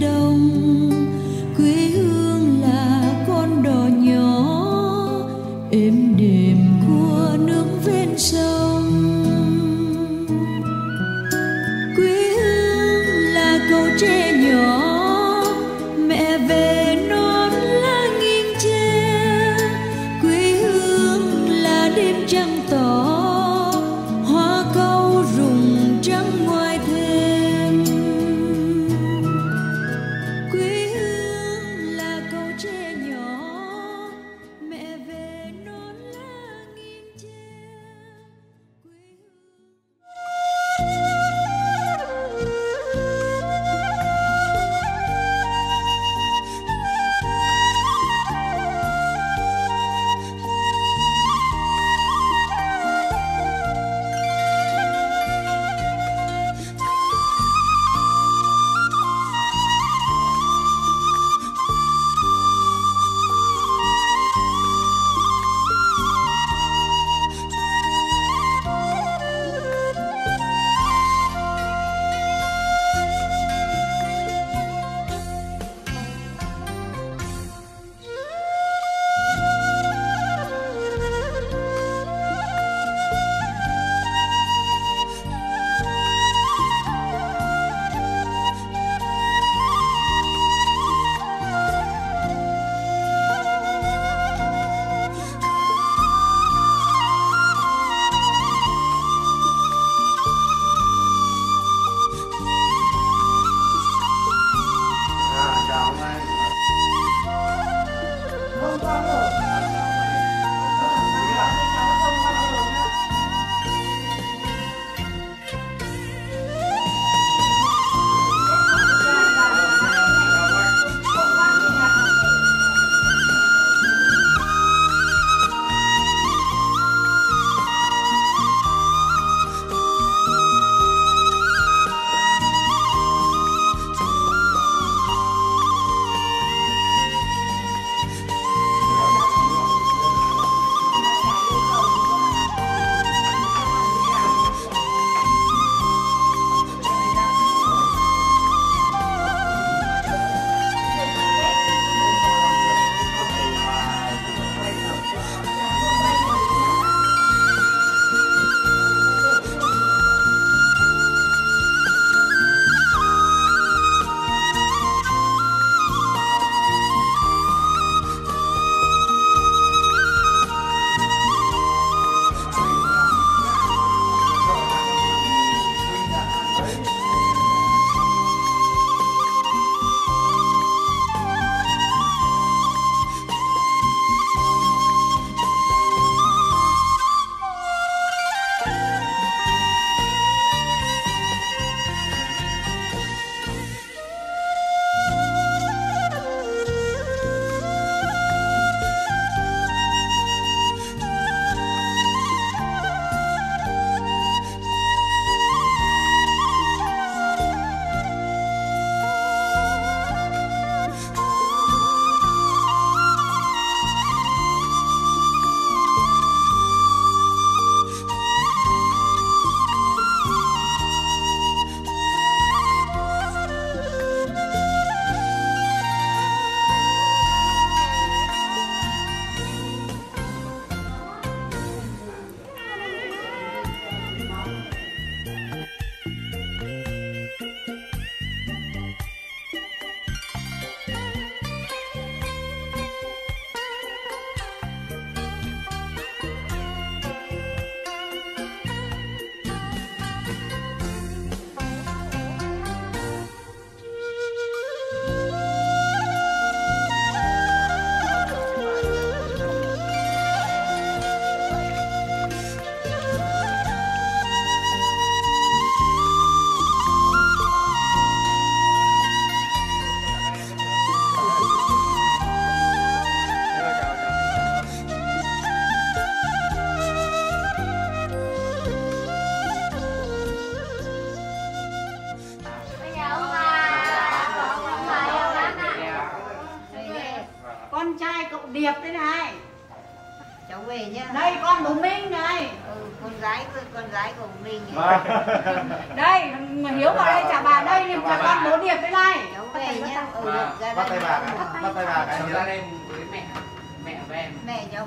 đồng.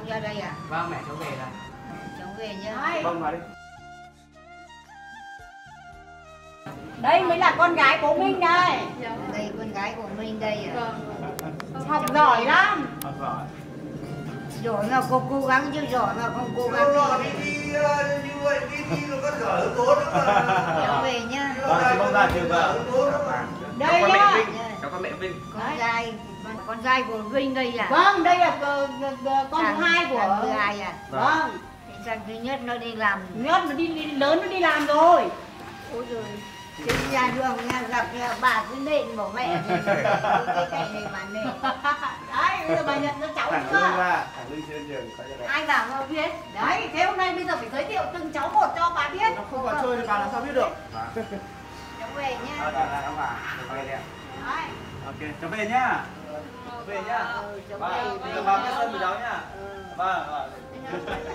Mẹ cháu ra đây à vâng mẹ cháu về rồi. Cháu về nhá. Đây. vâng vào đi. Đây mới là con gái bố Minh đây. Gái của mình đây à Vâng. Học giỏi lắm. học giỏi. Giỏi mà cô cố gắng chứ giỏi mà không cố gắng Rồi đi ờ, như vậy đi thi nó có giỏi hơn bố nữa mà. cháu về nhá. Vâng xin mong ra trường vợ Đây nhá. mẹ Vinh. Cháu có mẹ Vinh. Con trai con trai của Vinh đây à Vâng, đây là ờ, ờ, ờ, con thứ hai của thứ hai à Vâng. thì thằng thứ nhất nó đi làm Nhất nó đi, đi lớn nó đi làm rồi. ôi rồi Chứ ra đường nha, gặp nhà bà cứ nện bảo mẹ này, cái cái này bà nện Đấy, bây giờ bà nhận cho cháu chưa? ra trên này ai bảo mà biết Đấy, thế hôm nay bây giờ phải giới thiệu từng cháu một cho bà biết. Nó không vào chơi thì bà làm sao biết được cháu về Ờ, nhá dạ, dạ. Ok, đấy ạ. Đấy. ok cháu về nhá về nhá ừ, cháu vâng giờ vào cái sân của cháu nhá Ừ. vâng vâng.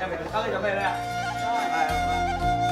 Em phải các cháu về đây ạ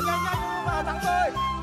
nào nhanh nhanh và thắng thôi